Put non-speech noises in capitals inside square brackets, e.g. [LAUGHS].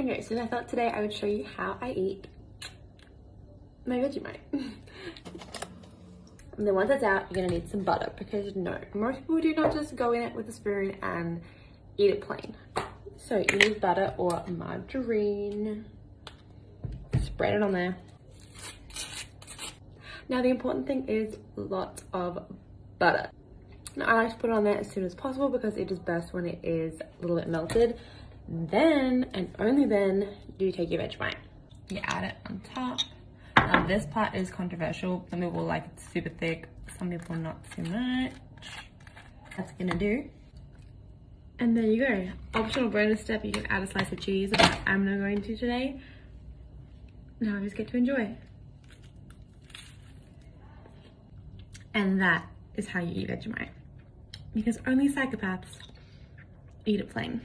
Okay, so I thought today I would show you how I eat my Vegemite. [LAUGHS] and then once it's out, you're gonna need some butter because no, most people do not just go in it with a spoon and eat it plain. So you need butter or margarine. Spread it on there. Now the important thing is lots of butter. Now I like to put it on there as soon as possible because it is best when it is a little bit melted. Then, and only then, do you take your Vegemite. You add it on top. Now this part is controversial. Some people like it super thick, some people not too much. That's gonna do. And there you go. Optional bonus step, you can add a slice of cheese, but I'm not going to today. Now I just get to enjoy. And that is how you eat Vegemite. Because only psychopaths eat it plain.